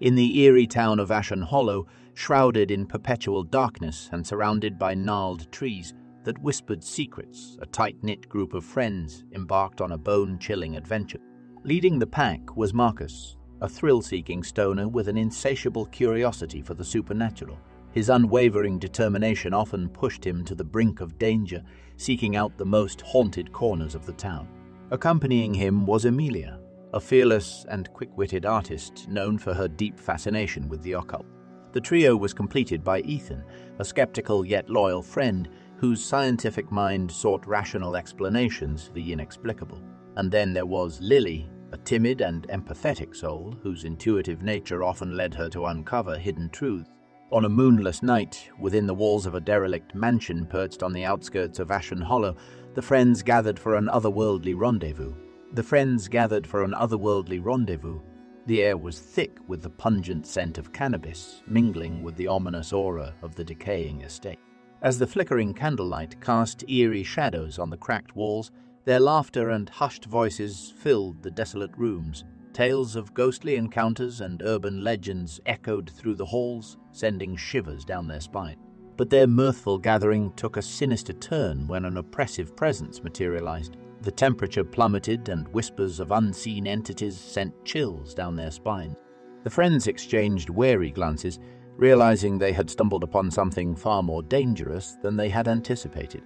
In the eerie town of Ashen Hollow, shrouded in perpetual darkness and surrounded by gnarled trees that whispered secrets, a tight knit group of friends embarked on a bone chilling adventure. Leading the pack was Marcus, a thrill seeking stoner with an insatiable curiosity for the supernatural. His unwavering determination often pushed him to the brink of danger, seeking out the most haunted corners of the town. Accompanying him was Emilia, a fearless and quick witted artist known for her deep fascination with the occult. The trio was completed by Ethan, a skeptical yet loyal friend whose scientific mind sought rational explanations for the inexplicable. And then there was Lily, a timid and empathetic soul whose intuitive nature often led her to uncover hidden truths. On a moonless night, within the walls of a derelict mansion perched on the outskirts of Ashen Hollow, the friends gathered for an otherworldly rendezvous. The friends gathered for an otherworldly rendezvous. The air was thick with the pungent scent of cannabis, mingling with the ominous aura of the decaying estate. As the flickering candlelight cast eerie shadows on the cracked walls, their laughter and hushed voices filled the desolate rooms. Tales of ghostly encounters and urban legends echoed through the halls, sending shivers down their spine. But their mirthful gathering took a sinister turn when an oppressive presence materialized. The temperature plummeted, and whispers of unseen entities sent chills down their spines. The friends exchanged wary glances, realizing they had stumbled upon something far more dangerous than they had anticipated.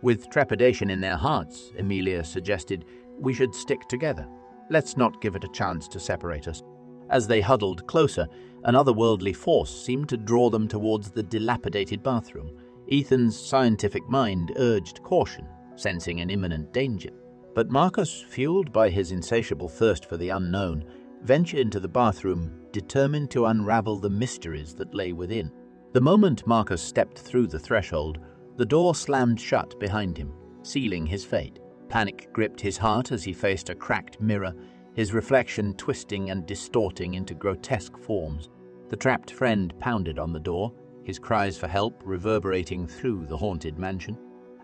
With trepidation in their hearts, Emilia suggested we should stick together. Let's not give it a chance to separate us. As they huddled closer, an otherworldly force seemed to draw them towards the dilapidated bathroom. Ethan's scientific mind urged caution, sensing an imminent danger. But Marcus, fueled by his insatiable thirst for the unknown, ventured into the bathroom, determined to unravel the mysteries that lay within. The moment Marcus stepped through the threshold, the door slammed shut behind him, sealing his fate. Panic gripped his heart as he faced a cracked mirror, his reflection twisting and distorting into grotesque forms. The trapped friend pounded on the door, his cries for help reverberating through the haunted mansion.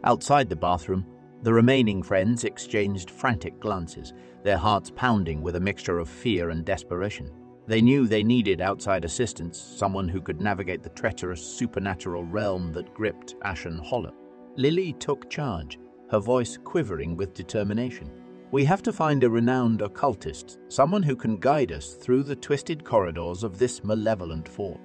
Outside the bathroom, the remaining friends exchanged frantic glances, their hearts pounding with a mixture of fear and desperation. They knew they needed outside assistance, someone who could navigate the treacherous supernatural realm that gripped Ashen Hollow. Lily took charge, her voice quivering with determination. We have to find a renowned occultist, someone who can guide us through the twisted corridors of this malevolent fort.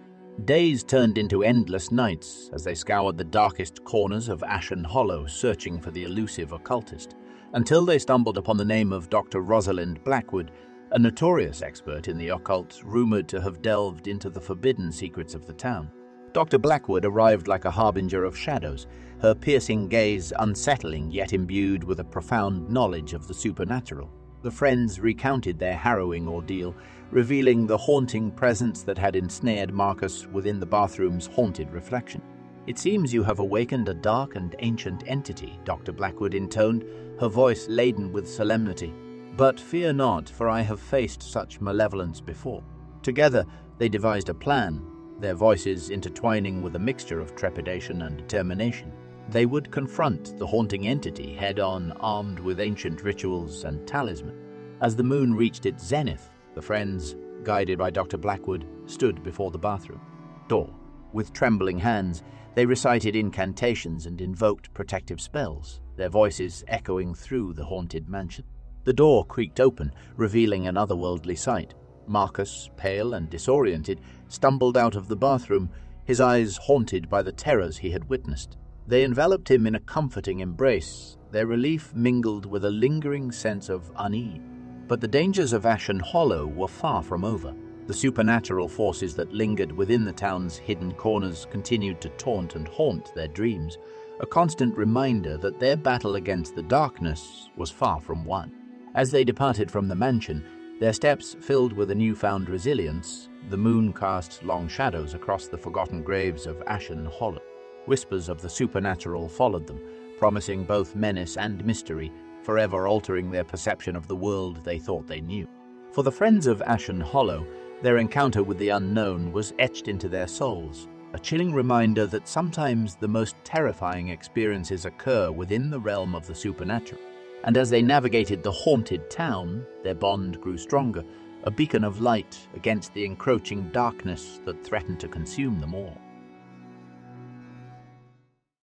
Days turned into endless nights as they scoured the darkest corners of Ashen Hollow searching for the elusive occultist, until they stumbled upon the name of Dr. Rosalind Blackwood, a notorious expert in the occult rumored to have delved into the forbidden secrets of the town. Dr. Blackwood arrived like a harbinger of shadows, her piercing gaze unsettling yet imbued with a profound knowledge of the supernatural. The friends recounted their harrowing ordeal, revealing the haunting presence that had ensnared Marcus within the bathroom's haunted reflection. It seems you have awakened a dark and ancient entity, Dr. Blackwood intoned, her voice laden with solemnity. But fear not, for I have faced such malevolence before. Together, they devised a plan, their voices intertwining with a mixture of trepidation and determination. They would confront the haunting entity head on, armed with ancient rituals and talisman. As the moon reached its zenith, the friends, guided by Dr. Blackwood, stood before the bathroom door. With trembling hands, they recited incantations and invoked protective spells, their voices echoing through the haunted mansion. The door creaked open, revealing an otherworldly sight. Marcus, pale and disoriented, stumbled out of the bathroom, his eyes haunted by the terrors he had witnessed. They enveloped him in a comforting embrace, their relief mingled with a lingering sense of unease. But the dangers of Ashen Hollow were far from over. The supernatural forces that lingered within the town's hidden corners continued to taunt and haunt their dreams, a constant reminder that their battle against the darkness was far from won. As they departed from the mansion, their steps filled with a newfound resilience, the moon cast long shadows across the forgotten graves of Ashen Hollow. Whispers of the supernatural followed them, promising both menace and mystery, forever altering their perception of the world they thought they knew. For the friends of Ashen Hollow, their encounter with the unknown was etched into their souls, a chilling reminder that sometimes the most terrifying experiences occur within the realm of the supernatural. And as they navigated the haunted town, their bond grew stronger, a beacon of light against the encroaching darkness that threatened to consume them all.